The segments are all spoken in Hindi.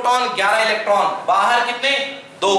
Proton 11 electron. बाहर कितने? दो।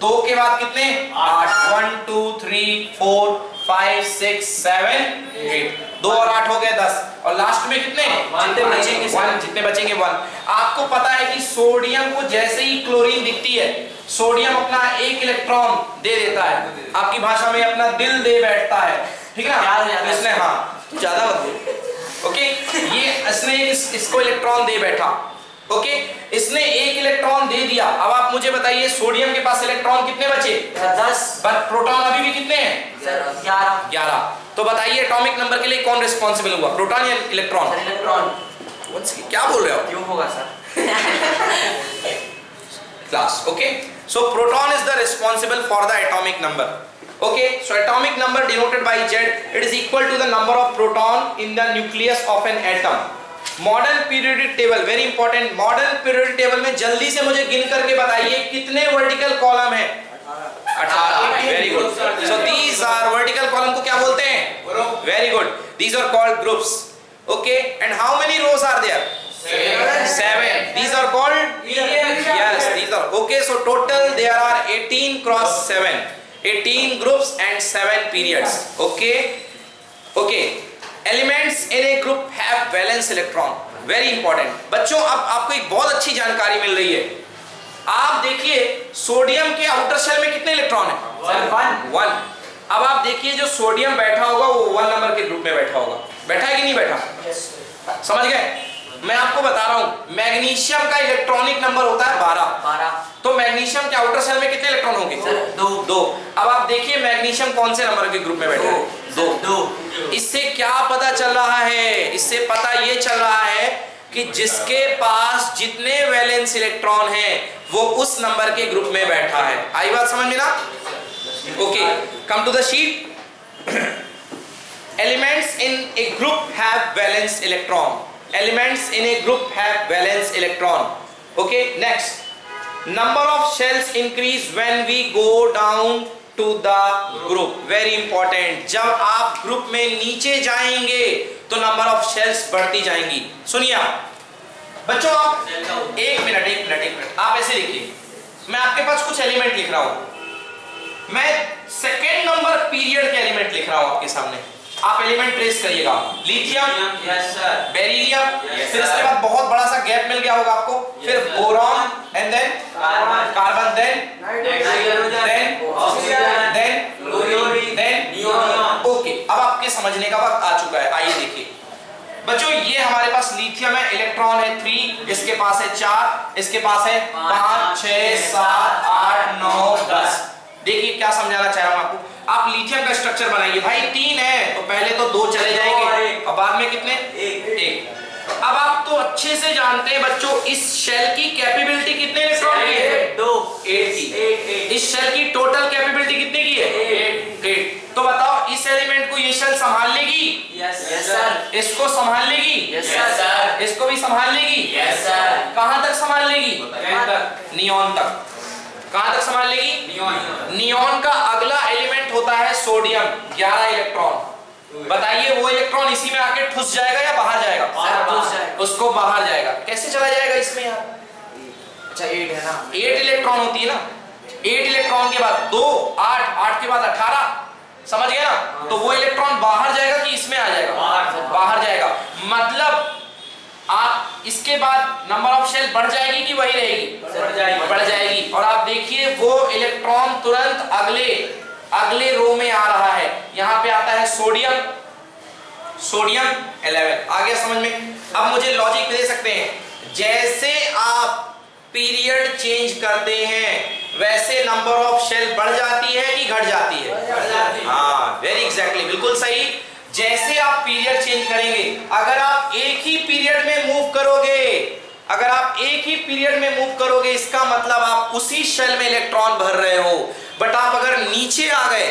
दो के बाद कितने? आठ। One two three four five six seven eight दो और आठ हो गए दस। और लास्ट में कितने? जितने बचेंगे वन जितने बचेंगे वन आपको पता है कि सोडियम को जैसे ही क्लोरीन दिखती है सोडियम अपना एक इलेक्ट्रॉन दे देता है। आपकी भाषा में अपना दिल दे बैठता है। ठीक है ना? इसने हाँ। ज़्यादा मत ओके ये इसने इस, इसको इलेक्ट्रॉन दे बैठा। ओके? इसने एक इलेक्ट्रॉन दे दिया। अब आप मुझे बताइए सोडियम के पास इलेक्ट्रॉन कितने बचे? दस। बट प्रोटॉन अभी भी कितने हैं? ग्यारह। ग्यारह। तो बताइए एटॉमिक नंबर के लिए कौन रिस्पॉन्सिबल हुआ? प्रोटॉन या इलेक्ट्रॉन? इलेक्ट्रॉन। क्या बोल रहे हो? क्यों होगा sir? Class okay so proton is the responsible for the atomic number okay so atomic number denoted by Z it is equal to the number of proton in the nucleus of an atom modern periodic table very important modern periodic table में जल्दी से मुझे गिन करके बताइए कितने वर्टिकल कॉलम है 18 very good so these are vertical column को क्या बोलते हैं very good these are called groups okay and how many rows are there Seven. These are called yes. These are okay. So total there are 18 cross 7. 18 groups and 7 periods. Okay. Okay. Elements in a group have valence electron. Very important. बच्चों अब आपको एक बहुत अच्छी जानकारी मिल रही है। आप देखिए सोडियम के आउटर शेल में कितने इलेक्ट्रॉन है? वन वन अब आप देखिए जो सोडियम बैठा होगा वो वन नंबर के ग्रुप में बैठा होगा। बैठा है कि नहीं बैठा? समझ गए? मैं आपको बता रहा हूँ मैग्नीशियम का इलेक्ट्रॉनिक नंबर होता है बारह। बारह. तो मैग्नीशियम के आउटर सेल में कितने इलेक्ट्रॉन होंगे? सर, दो। दो। अब आप देखिए मैग्नीशियम कौन से नंबर के ग्रुप में बैठा है? दो। दो। इससे क्या पता चल रहा है? इससे पता ये चल रहा है कि जिसके पास जितने वैलेंस इलेक्ट्रॉन हैं वो उस नंबर के ग्रुप में बैठा है। आई बात समझ में ना? Okay come to the sheet elements in a group have valence electron. Elements in a group have valence electron. Okay next. Number of shells increase when we go down to the group. Very important. जब आप ग्रुप में नीचे जाएँगे तो नंबर ऑफ़ शेल्स बढ़ती जाएँगी। सुनिए बच्चों, आप एक मिनट एक मिनट एक मिनट। आप ऐसे लिखिए। मैं आपके पास कुछ एलिमेंट लिख रहा हूँ। मैं सेकेंड नंबर पीरियड के एलिमेंट लिख रहा हूँ आपके सामने। आप एलिमेंट ट्रेस करिएगा। लिथियम यस सर बेरिलियम फिर इसके sir. बाद बहुत बड़ा सा गैप मिल गया होगा आपको। फिर. Boron and then carbon carbon then oxygen then chlorine then neon okay अब आपके समझने का वक्त आ चुका है। आइए देखिए। बच्चों ये हमारे पास लिथियम है इलेक्ट्रॉन है थ्री इसके पास है चार इसके पास है पाँच छह सात आठ नौ दस। देखिए क्या समझाना चाह रहा हूँ आपको। आप लिथियम का स्ट्रक्चर बनाइए। भाई तीन है तो पहले तो दो चले जाएँगे। और बाद में कितने? एक। एक। अब आप तो अच्छे से जानते हैं बच्चों इस शेल की कैपेबिलिटी कितने इलेक्ट्रॉन की है? दो। एट की। एट एट इस शेल की टोटल कैपेबिलिटी कितने की है? एट एट तो बताओ इस एलिमेंट को ये शेल संभाल लेगी? यस सर इसको संभाल लेगी? यस सर इसको भी संभाल लेगी? यस सर कहाँ तक संभाल लेगी? तक। नियॉन तक। कहाँ तक संभाल लेगी? नियोन का अगला एलिमेंट होता है सोडियम 11 इलेक्ट्रॉन बताइए वो इलेक्ट्रॉन इसी में आके ठुस जाएगा या बाहर जाएगा? ठुस जाएगा। उसको बाहर जाएगा। कैसे चला जाएगा इसमें यार? अच्छा एट है ना? एट इलेक्ट्रॉन होती है ना? एट इलेक्ट्रॉन के बाद दो आठ आठ के बाद अठारह। समझ गए ना? तो वो इलेक्ट्रॉन बाहर जाएगा कि इसमें आ जाएगा। बाहर जाएगा। मतलब इसके बाद नंबर ऑफ़ शेल बढ़ जाएगी कि वही रहेगी? बढ़ जाएगी। बढ़ जाएगी। और आप देखिए वो इलेक्ट्रॉन तुरंत अगले अगले रो में आ रहा है। यहाँ पे आता है सोडियम सोडियम 11 आ गया समझ में? अब मुझे लॉजिक दे सकते हैं। जैसे आप पीरियड चेंज करते हैं वैसे नंबर ऑफ़ शेल बढ़ जाती है कि घट जाती है? जाती है। हाँ वेरी एग्जैक्टली बिल्कुल सही। जैसे आप पीरियड चेंज करेंगे अगर आप एक ही पीरियड में मूव करोगे अगर आप एक ही पीरियड में मूव करोगे इसका मतलब आप उसी शेल में इलेक्ट्रॉन भर रहे हो। बट आप अगर नीचे आ गए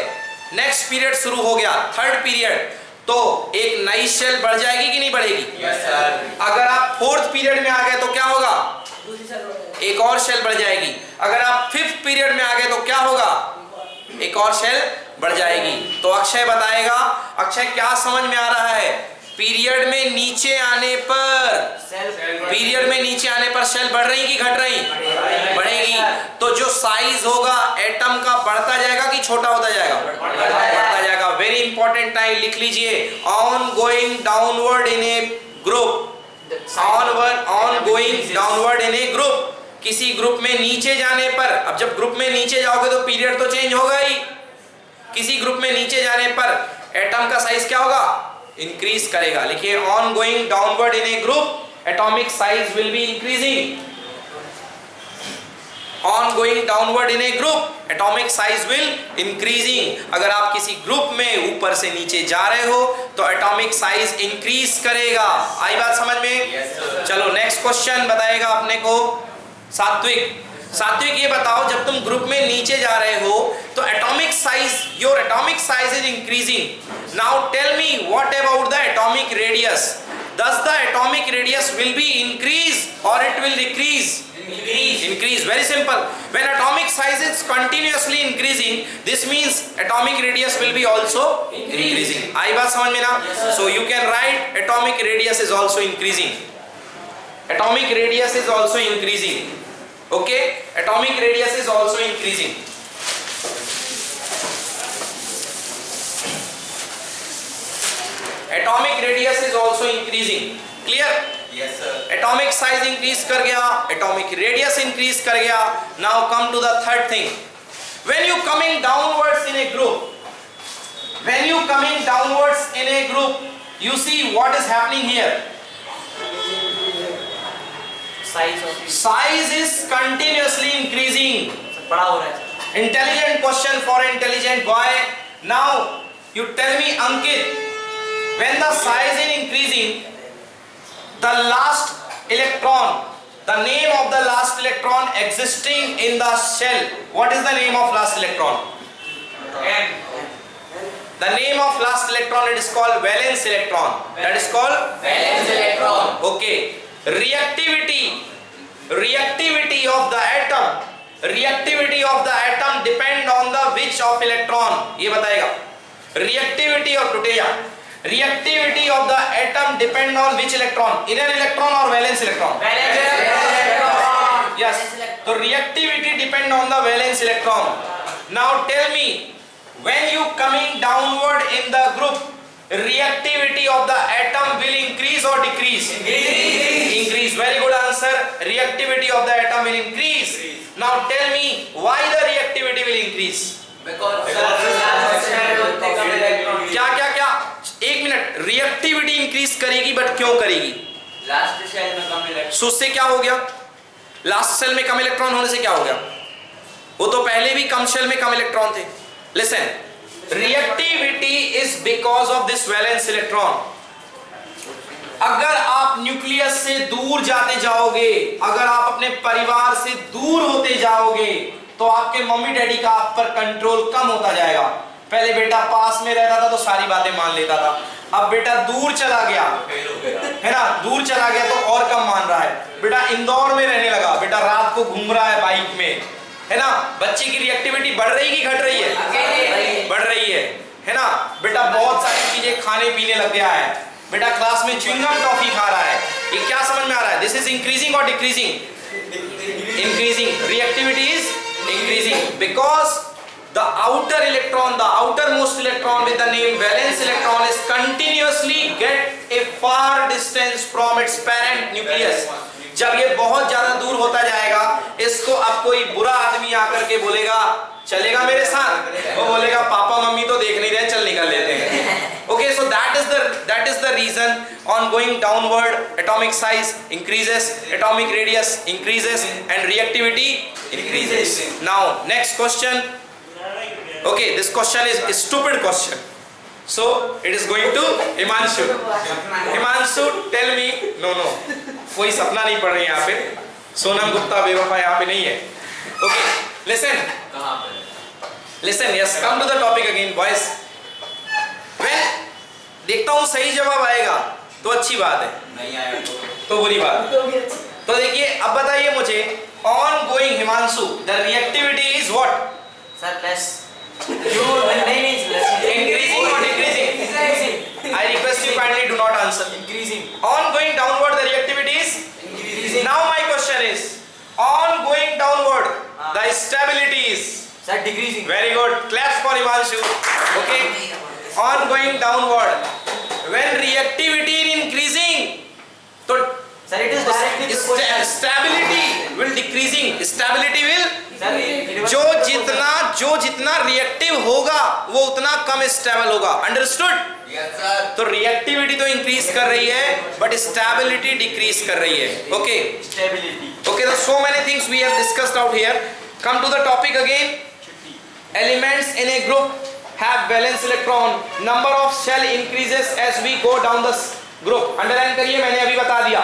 नेक्स्ट पीरियड शुरू हो गया थर्ड पीरियड तो एक नई शेल बढ़ जाएगी कि नहीं बढ़ेगी? यस सर अगर आप फोर्थ पीरियड में आ गए तो क्या होगा? एक और शेल बढ़ जाएगी। अगर आप फिफ्थ पीरियड में आ गए तो क्या होगा? एक और शेल बढ़ जाएगी। तो अक्षय बताएगा अक्षय क्या समझ में आ रहा है? पीरियड में नीचे आने पर पीरियड में नीचे आने पर सेल बढ़ रही कि घट रही बढ़ेगी। तो जो साइज़ होगा एटम का बढ़ता जाएगा कि छोटा होता जाएगा? बढ़ता जाएगा। वेरी इंपॉर्टेंट टाइम लिख लीजिए। On going downward in a group onward on going downward in a group किसी ग्रुप में नीचे जाने पर अब जब ग्रुप में नीचे जाओगे तो पीरियड तो चेंज होगा ही। किसी ग्रुप में नीचे जाने पर एटम का साइज़ क्या होगा? इंक्रीज करेगा। लिखिए on going downward in a group atomic size will be increasing on going downward in a group atomic size will increasing अगर आप किसी ग्रुप में ऊपर से नीचे जा रहे हो तो एटॉमिक साइज़ इंक्रीज करेगा। आई बात समझ में? Yes, चलो नेक्स्ट क्वेश्चन बताएगा अपने को। सात्विक साथियों ये बताओ जब तुम ग्रुप में नीचे जा रहे हो तो atomic size your atomic size is increasing now tell me what about the atomic radius thus the atomic radius will be increase और it will decrease increase very simple when atomic size is continuously increasing this means atomic radius will be also increasing आई बात समझ में ना? So you can write atomic radius is also increasing atomic radius is also increasing okay atomic radius is also increasing atomic radius is also increasing clear yes sir atomic size increase कर गया atomic radius increase कर गया now come to the third thing when you coming downwards in a group when you coming downwards in a group you see what is happening here size of size is continuously increasing बड़ा हो रहा है intelligent question for intelligent boy now you tell me ankit when the size is increasing the last electron the name of the last electron existing in the shell what is the name of last electron um the name of last electron it is called valence electron that is called valence electron okay reactivity reactivity Reactivity of the atom depend on the which of electron ये बताएगा। रिएक्टिविटी ऑफ़ टूटेगा reactivity of the atom depend on which electron इधर इलेक्ट्रॉन और वैलेंस इलेक्ट्रॉन यस तो reactivity depend on the valence electron now tell me when you coming downward in the group reactivity of the atom will increase or decrease Increase. increase very good answer reactivity of the atom will increase increase. now tell me why the reactivity will increase because क्या क्या क्या एक मिनट रिएक्टिविटी इंक्रीज करेगी बट क्यों करेगी लास्ट शेल में कम इलेक्ट्रॉन सो उससे क्या हो गया लास्ट सेल में कम इलेक्ट्रॉन होने से क्या हो गया वो तो पहले भी कम शेल में कम इलेक्ट्रॉन थे listen reactivity is because of this valence electron अगर आप न्यूक्लियस से दूर जाते जाओगे, अगर आप अपने परिवार से दूर होते जाओगे तो आपके मम्मी डैडी का आप पर कंट्रोल कम होता जाएगा। पहले बेटा पास में रहता था तो सारी बातें मान लेता था। अब बेटा दूर चला गया, है ना? दूर चला गया तो और कम मान रहा है। बेटा इंदौर में रहने लगा। बेटा रात को घूम रहा है बाइक में। है ना? बच्चे की रिएक्टिविटी बढ़ रही कि घट रही है? बढ़ रही है। है ना? बेटा, बहुत सारी चीज़ें खाने पीने लग गया है। बेटा क्लास में चुंगम टॉफी खा रहा है। ये क्या समझ में आ रहा है? दिस इज़ इंक्रीजिंग और decreasing increasing reactivity is increasing because the outer electron the outermost electron with the electron is continuously get a far distance from its parent nucleus जब ये बहुत ज़्यादा दूर होता जाएगा इसको अब कोई बुरा आदमी आकर के बोलेगा चलेगा मेरे साथ? वो बोलेगा पापा मम्मी तो देख नहीं रहे चल निकल लेते हैं। Okay so that is the that is the reason on going downward atomic size increases atomic radius increases and reactivity increases now next question okay this question is stupid question so it is going to Himanshu Himanshu tell me no no कोई सपना नहीं पड़ रहे यहाँ पे। सोनम गुप्ता बेवफा यहाँ पे नहीं है। Okay listen listen yes come to the topic again boys मैं देखता हूँ सही जवाब आएगा तो अच्छी बात है। नहीं आएगा तो।, तो बुरी बात तो, तो देखिए अब बताइए मुझे on going Himanshu the reactivity is what sir less you increasing not increasing I request you kindly do not answer increasing on going downward the reactive Increasing. Now my question is, on going downward, Ah. the stability is Sir, decreasing. very good. Claps for Ivanshu. Okay. On going downward, when reactivity is increasing, so Sir, it is directly proportional. stability will decreasing stability will जो जितना जो जितना रिएक्टिव होगा वो उतना कम स्टेबल होगा। अंडरस्टूड तो रिएक्टिविटी तो इंक्रीज कर रही है बट स्टेबिलिटी डिक्रीज कर रही है। ओके ओके तो so many things we have discussed out here come to the topic again elements in a group have valence electron number of shell increases as we go down the group underline करिए मैंने अभी बता दिया.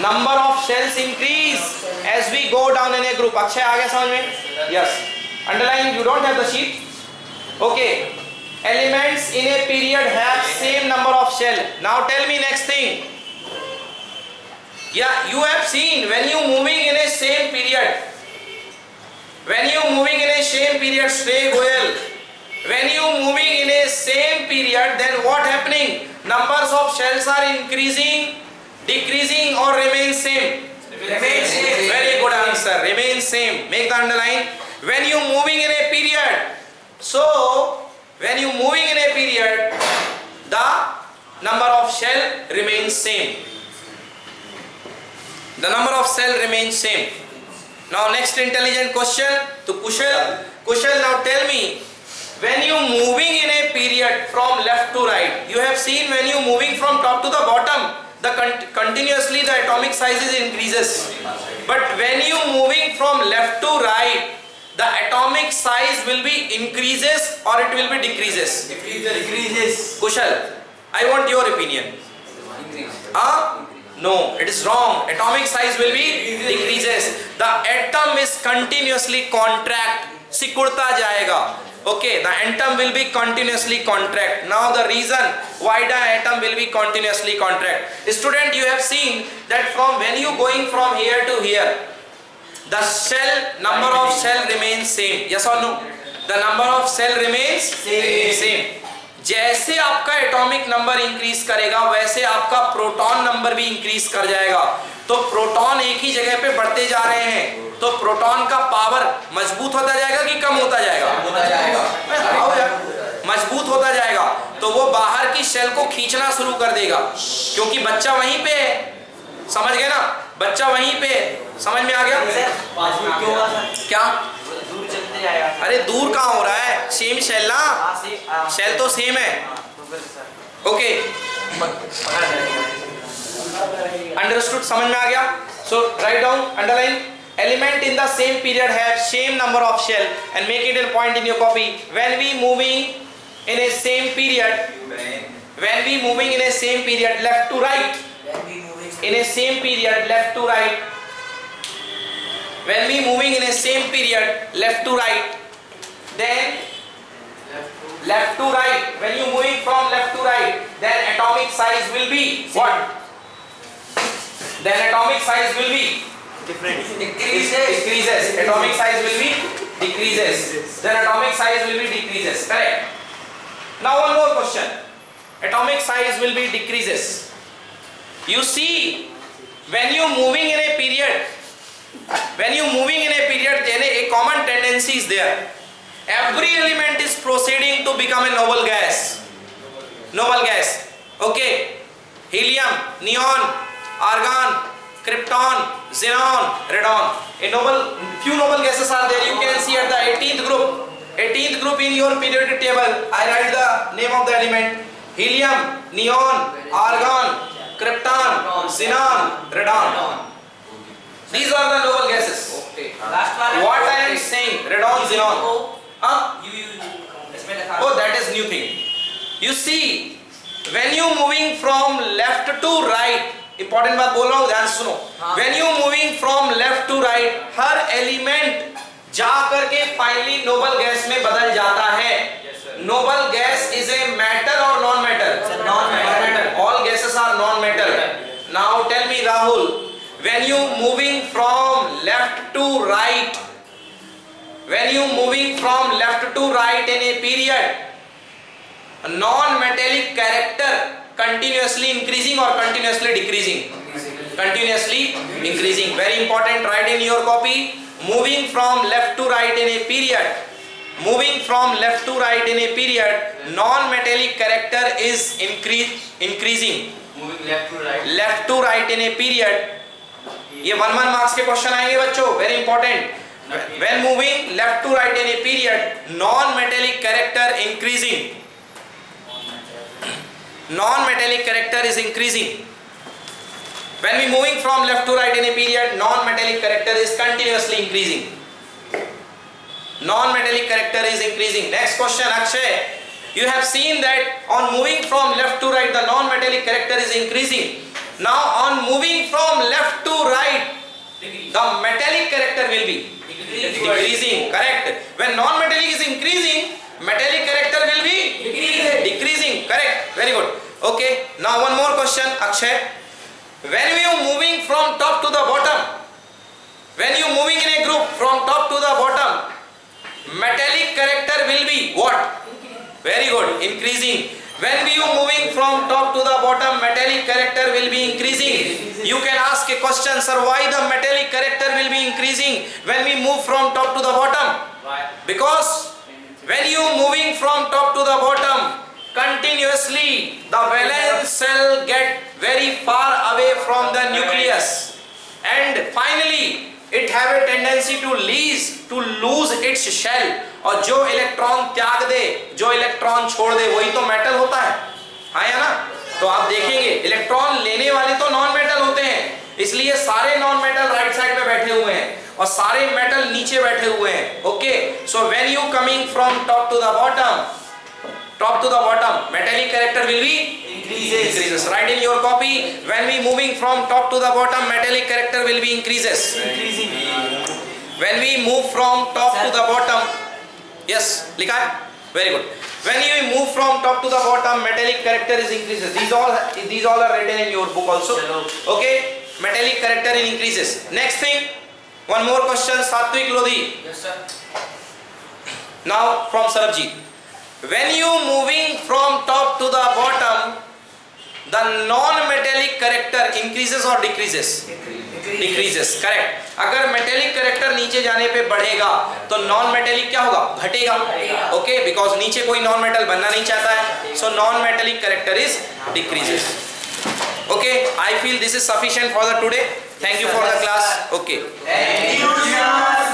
number of cells increase as we go down in a group. Akshay aa yes. Underline you don't have the sheet. Okay. Elements in a period have same number of shell. Now tell me next thing. Yeah you have seen when you moving in a same period. When you moving in a same period stay well. When you moving in a same period then what happening? Numbers of shells are increasing decreasing or remain same? Remain same. very good answer. Remain same. Make the underline. When you moving in a period so when you moving in a period the number of shell remains same. The number of cell remains same. Now next intelligent question to kushal. Kushal now tell me when you moving in a period from left to right you have seen when you moving from top to the bottom the con- continuously the atomic sizes increases but when you moving from left to right the atomic size will be increases or it will be decreases Decreases. kushal i want your opinion Ah? No, it is wrong. Atomic size will be decreases. The atom is continuously contract. सिकुड़ता जाएगा. Okay, the atom will be continuously contract. Now the reason why the atom will be continuously contract. Student, you have seen that from when you going from here to here, the cell number of cell remains same. Yes or no? The number of cell remains Same. same. जैसे आपका एटॉमिक नंबर इंक्रीज करेगा वैसे आपका प्रोटॉन नंबर भी इंक्रीज कर जाएगा तो प्रोटॉन एक ही जगह पे बढ़ते जा रहे हैं। तो प्रोटॉन का पावर मज़बूत होता जाएगा कि कम होता जाएगा? मज़बूत होता जाएगा। तो वो बाहर की सेल को खींचना शुरू कर देगा। क्योंकि बच्चा वहीं पे है। समझ गए ना? बच्चा वहीं पे समझ में आ गया? क्यों अरे दूर कहाँ हो रहा है? सेम सेल ना? हाँ, से- हाँ। सेल तो सेम है। हाँ, तो ओके पकड़ जाएगा। अंडरस्टूड समझ में आ गया so write down underline element in the same period have same number of shell and make it a point in your copy when we moving in a same period when we moving in a same period left to right in a same period left to right when we moving in a same period left to right then left to right when you moving from left to right then atomic size will be what Then atomic size will be? Different. decreases. decreases. Atomic size will be? Decreases. Then atomic size will be decreases. Correct. Now one more question. Atomic size will be decreases. You see when you moving in a period when you moving in a period then a common tendency is there. Every element is proceeding to become a noble gas. Noble gas. Okay. Helium neon argon, krypton, xenon, radon. A noble, few noble gases are there. You can see at the 18th group. 18th group in your periodic table. I write the name of the element. Helium, neon, argon, krypton, xenon, radon. These are the noble gases. What I am saying, radon, xenon. Huh? Oh, that is new thing. You see, when you moving from left to right, important बात बोल रहा हूँ ध्यान सुनो। When you moving from left to right her element जा करके फाइनली नोबल गैस में बदल जाता है। Noble gas is a matter और non matter non matter all gases are non matter now tell me Rahul when you moving from left to right when you moving from left to right in a period non metallic character continuously increasing or continuously decreasing continuously increasing very important write in your copy moving from left to right in a period moving from left to right in a period non metallic character is increase increasing Moving left to right. left to right in a period ये वन वन मार्क्स के क्वेश्चन आएँगे बच्चों very important when moving left to right in a period non metallic character increasing non metallic character is increasing. When we moving from left to right in a period non metallic character is continuously increasing. Non metallic character is increasing. Next question akshay. You have seen that on moving from left to right the non metallic character is increasing. Now on moving from left to right the metallic character will be decreasing. Correct. When non metallic is increasing metallic character will be decreasing correct. Very good. Okay now one more question akshay. When you moving from top to the bottom when you moving in a group from top to the bottom metallic character will be what? Very good. Increasing. When we are moving from top to the bottom metallic character will be increasing. You can ask a question sir why the metallic character will be increasing when we move from top to the bottom? Why? because when you moving from top to the bottom continuously, the valence cell get very far away from the nucleus. And finally, it have a tendency to lose to lose its shell. और जो इलेक्ट्रॉन त्याग दे, जो इलेक्ट्रॉन छोड़ दे, वही तो मेटल होता है। हाँ या ना? तो आप देखेंगे इलेक्ट्रॉन लेने वाले तो नॉन मेटल होते हैं। इसलिए सारे नॉन मेटल राइट साइड पे बैठे हुए हैं और सारे मेटल नीचे बैठे हुए हैं। Okay so when you coming from top to the bottom top to the bottom metallic character will be Increases. increases. Write in your copy when we moving from top to the bottom metallic character will be increases. Increasing. when we move from top to the bottom yes likha? Very good. When you move from top to the bottom metallic character is increases. These all these all are written in your book also. Okay? Metallic character is increases. Next thing one more question satvik lodi Yes, sir. now from sarabjit when you moving from top to the bottom the non metallic character increases or decreases? अगर मेटेलिक करेक्टर नीचे जाने पे बढ़ेगा तो नॉन मेटेलिक क्या होगा? घटेगा। ओके बिकॉज़ नीचे कोई नॉन मेटल बनना नहीं चाहता है so non metallic character is decreases okay I feel this is sufficient for the today thank you for the class okay Thank you, sir.